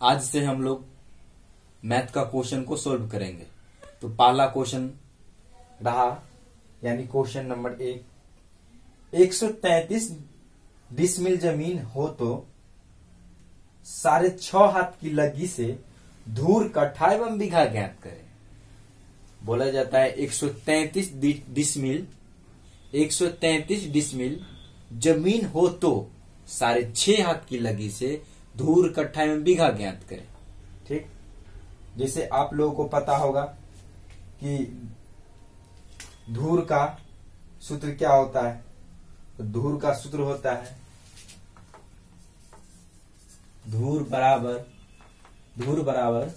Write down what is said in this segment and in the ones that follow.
आज से हम लोग मैथ का क्वेश्चन को सोल्व करेंगे। तो पहला क्वेश्चन रहा, यानी क्वेश्चन नंबर एक। एक सौ तैतीस डिसमिल ज़मीन हो तो साढ़े छ हाथ की लगी से धूर कट्ठा एवं बीघा ज्ञात करें। बोला जाता है 133 डिसमिल 133 डिसमिल ज़मीन हो तो साढ़े छह हाथ की लगी से धूर कट्ठा एवं बीघा ज्ञात करें। ठीक? जैसे आप लोगों को पता होगा कि धूर का सूत्र क्या होता है? तो धूर का सूत्र होता है धूर बराबर धूर बराबर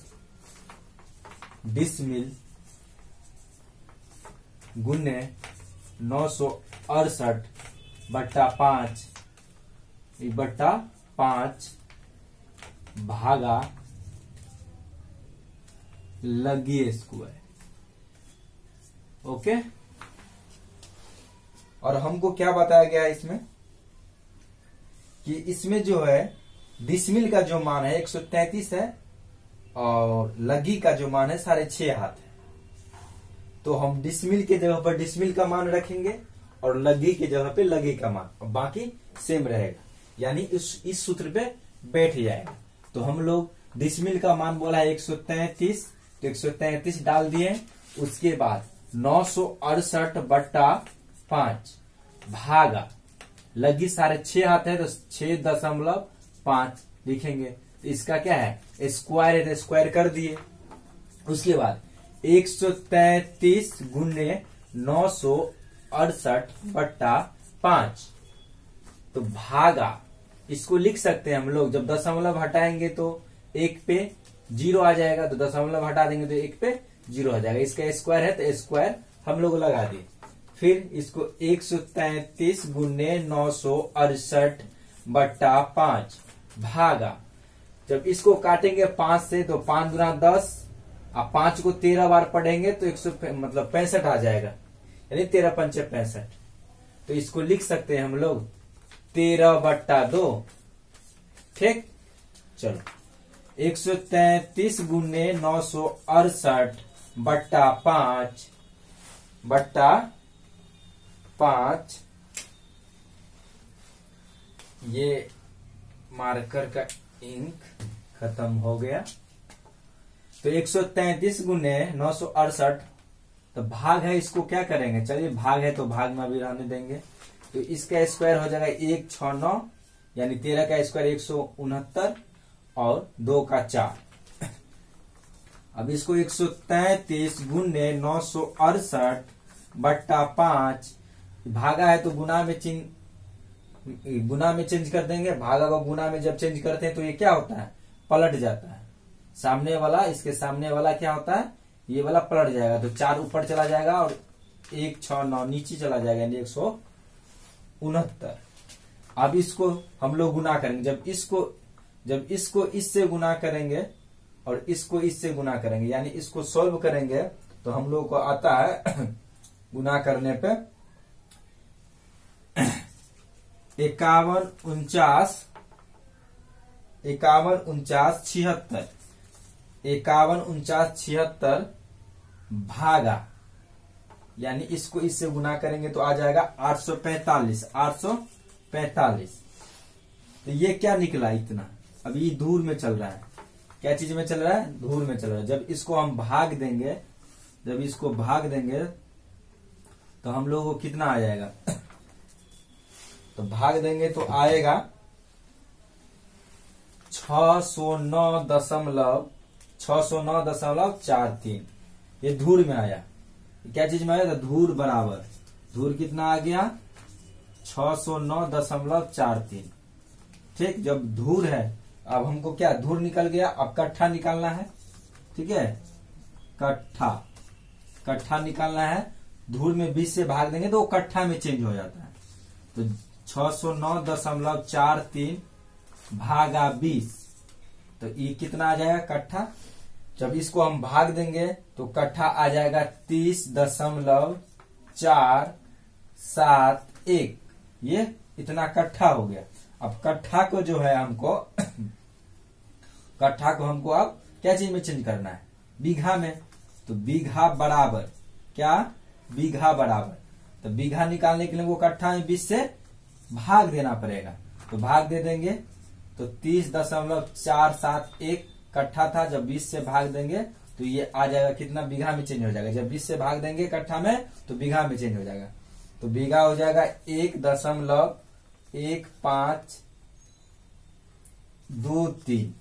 डिसमिल गुने नौ सौ अड़सठ बट्टा पाँच बट्टा पाँच भागा लगी स्क्वायर ओके? और हमको क्या बताया गया इसमें? कि इसमें जो है डिसमिल का जो मान है 133 है, और लगी का जो मान है, साढ़े छह हाथ है। तो हम डिसमिल के जगह पर डिसमिल का मान रखेंगे, और लगी के जगह पे लगी का मान। बाकी सेम रहेगा। यानी इस इस सूत्र पे बैठ जाएगा। तो हम लोग डिसमिल का मान बोला है एक सौ तैतीस तो एक सौ तैतीस डाल दिए। उसके बाद नौ सौ अड़सठ बट्टा पाँच भागा। लगी सारे छह हाथ है तो छह दशमलव पाँच लिखेंगे। तो इसका क्या है? स्क्वायर है तो स्क्वायर कर दिए। उसके बाद एक सौ तैतीस गुने नौ सौ अड़सठ बट्टा पाँच तो भागा। इसको लिख सकते हैं हम लोग। जब दशमलव हटाएँगे तो एक पे ज़ीरो आ जाएगा तो दशमलव हटा देंगे तो एक पे ज़ीरो आ जाएगा। इसका स्क्वायर है तो स्क्वायर हम लोग लगा दिए। फिर इसको एक सौ तैतीस गुने नौ सौ अड़सठ बट्टा पाँच भागा। जब इसको काटेंगे पाँच से तो पाँच गुना दस आप पाँच को तेरह बार पढ़ेंगे तो एक सौ मतलब पैंसठ आ जाएगा। यानी तेरह पंचे पैंसठ। तो इसको लिख सकते हैं हम लोग। तेरह बट्टा दो। ठीक? चलो। एक सौ तैतीस गुने नौ सौ अड़सठ बट्टा पाँच बट्टा पाँच, ये मार्कर का इंक खत्म हो गया। तो एक सौ तैतीस गुने नौ सौ अड़सठ तो भाग है इसको क्या करेंगे? चलिए, भाग है तो भाग में भी रहने देंगे। तो इसका स्क्वायर हो जाएगा एक छ नौ, यानी तेरह का स्क्वायर एक सौ उनहत्तर और दो का चार। अब इसको एक सौ तैतीस गुने नौ सौ अड़सठ बट्टा पाँच, भागा है तो गुना में चिन्ह गुना में चेंज कर देंगे, भागा को गुना में जब चेंज करते हैं तो ये क्या होता है? पलट जाता है। सामने वाला, इसके सामने वाला क्या होता है? ये वाला पलट जाएगा तो चार ऊपर चला जाएगा और एक छ नौ नीचे चला जाएगा, यानी एक सौ उनहत्तर अब इसको हम लोग गुना करेंगे। जब इसको जब इसको इससे गुना करेंगे और इसको इससे गुना करेंगे, यानी इसको सॉल्व करेंगे तो हम लोग को आता है गुना करने पे। इक्यावन, उनचास इक्यावन, उनचास, छिहत्तर। इक्यावन, उनचास, छिहत्तर, भागा। यानी इसको इससे गुना करेंगे तो आ जाएगा 845 845 तो ये क्या निकला इतना? अभी दूर में चल रहा है। क्या चीज़ में चल रहा है? धूर में चल रहा है। जब इसको हम भाग देंगे, जब इसको भाग देंगे तो हम लोगों को कितना आ जाएगा? तो भाग देंगे तो आएगा छ सौ नौ दशमलव छ सौ नौ दशमलव चार तीन। ये धूल में आया। क्या चीज़ में था? धूर बराबर। धूर कितना आ गया? छ सौ नौ दशमलव चार तीन। ठीक, जब धूर है, अब हमको क्या, धूर निकल गया? अब कट्ठा निकालना है। ठीक है? कट्ठा। कट्ठा निकालना है। धूर में बीस से भाग देंगे तो वो कट्ठा में चेंज हो जाता है। तो छ सौ नौ दशमलव चार तीन भागा बीस। तो ये कितना आ जाएगा? कट्ठा। जब इसको हम भाग देंगे तो कट्ठा आ जाएगा तीस दशमलव चार सात एक। ये इतना कट्ठा हो गया। अब कट्ठा को जो है हमको, कट्ठा को हमको अब क्या चीज़ में चेंज करना है? बीघा में। तो बीघा बराबर, क्या? बीघा बराबर। तो बीघा निकालने के लिए वो कट्ठा में बीस से भाग देना पड़ेगा। तो भाग दे देंगे तो तीस दशमलव चार सात एक कट्ठा था, जब बीस से भाग देंगे तो ये आ जाएगा कितना? बीघा में चेंज हो जाएगा। जब बीस से भाग देंगे कट्ठा में तो बीघा में चेंज हो जाएगा। तो बीघा हो जाएगा एक दशमलव एक पाँच दो तीन।